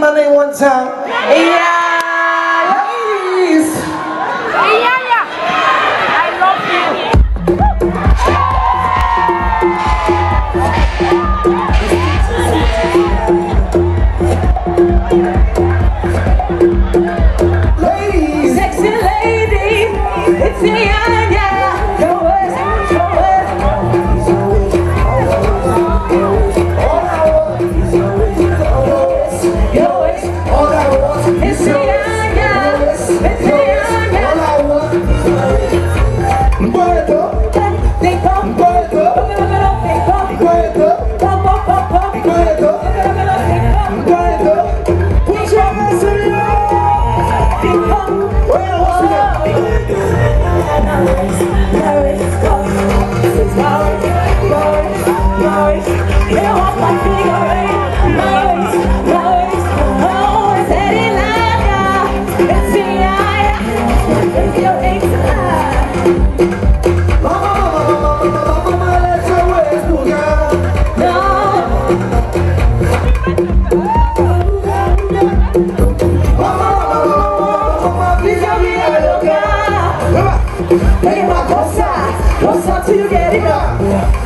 money one time. Yeah.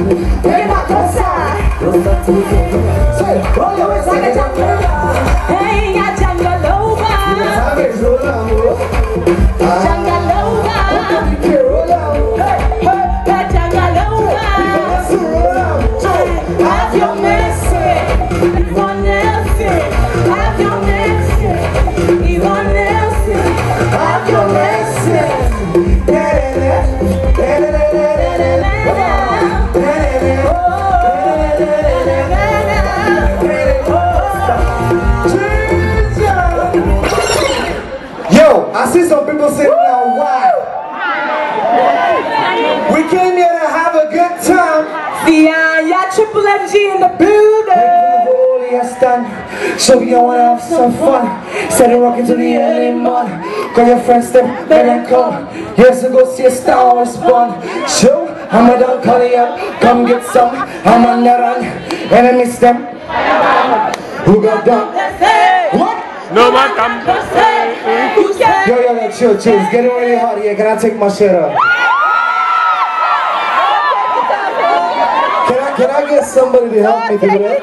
Hey, my closer. To. Say, roll your waist like a people say now, why? We came here to have a good time. See triple MG in the building. So we gonna have some fun Set a rocking to the early morning Call your friends, step back and come Years ago, see a star was born Chill, I'm a don't call up Come get some, I'm on the run Enemies them Who got done? No matter what say, you say. Yo, yo, yo, chill, chill. It's getting really hot here. Can I take my shirt off? Can I, can I get somebody to help me do that?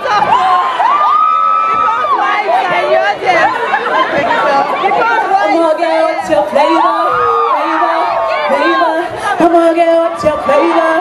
Come on, girl, what's your flavor? Flavor, flavor. Come on, girl, what's your flavor?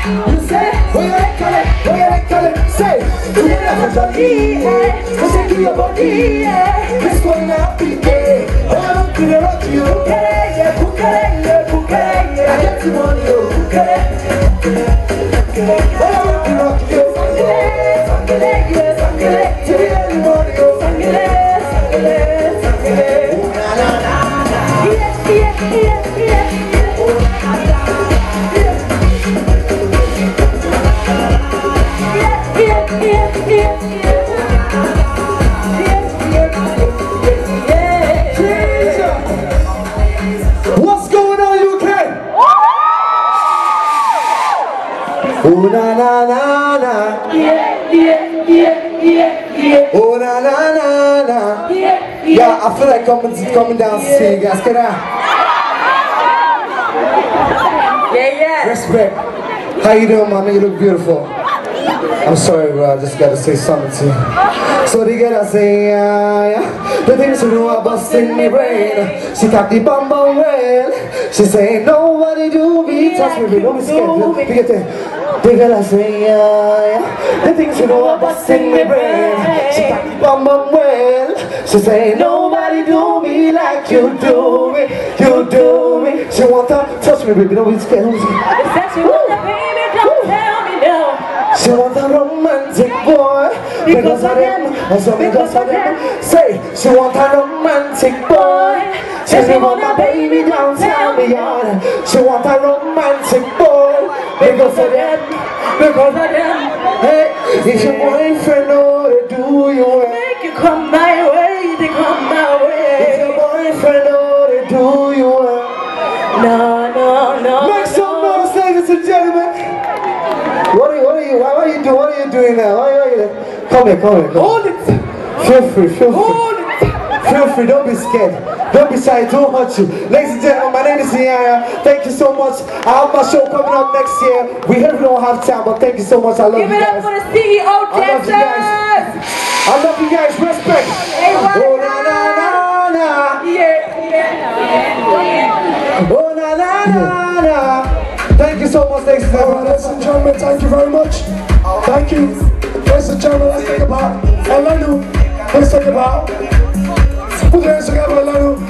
You say, when you're calling, you're calling, you never got me, eh? Cause I give your body, eh? This one now, be, eh? I'm not gonna rock you, kukere, yeah, kukere, yeah, kukere, yeah. I oh. Oh, oh, na, na, na, na. Yeah, yeah, yeah, yeah, yeah. Oh, na, na, na, na. Yeah, Yeah, I feel like coming, coming down to see you guys. Can I? yeah, yeah. Respect. How you doing, mommy? You look beautiful. I'm sorry, bro. I just gotta say something to you. So they gotta say, yeah, yeah. The things you know are busting me brain. She got the bum bum well. She say, nobody do me. Touch me, baby. Don't be scared. Look at that. They gotta say, yeah, yeah. The things you know are busting me brain. She got the bum bum well. She say, nobody do me like you do me. You do me. She want to touch me, baby. Don't be scared. Don't be scared. You want baby, don't tell me no. She want a romantic boy Because of them, also because of them Say, she want a romantic boy Say she want a baby downtown the yard She want a romantic boy Because of them, because of them Hey, if your boyfriend know to do you well Make you come my way, they come my way. If your boyfriend know to do you well No, no, no. Make some noise, ladies and gentlemen what are you, what are you, what are you doing, what are you doing now? Why are you, come here, come here, come Hold it, Feel free, feel free. hold. Feel free, don't be scared. Don't be shy, don't hurt you. Ladies and gentlemen, my name is Iyanya. Thank you so much. I have my show coming up next year. We really don't have time, but thank you so much. I love Give you guys. Give it up for the CEO I love you dancers. I love you guys. Respect. Hey. Oh, na, na, na, na. Yeah, yeah. Oh, na, na, na, na. Thank you so much, ladies and gentlemen. Ladies and gentlemen, thank you very much. Thank you. Ladies and gentlemen, let's take a bow. Elenu, let's take a Put hands together, Elenu.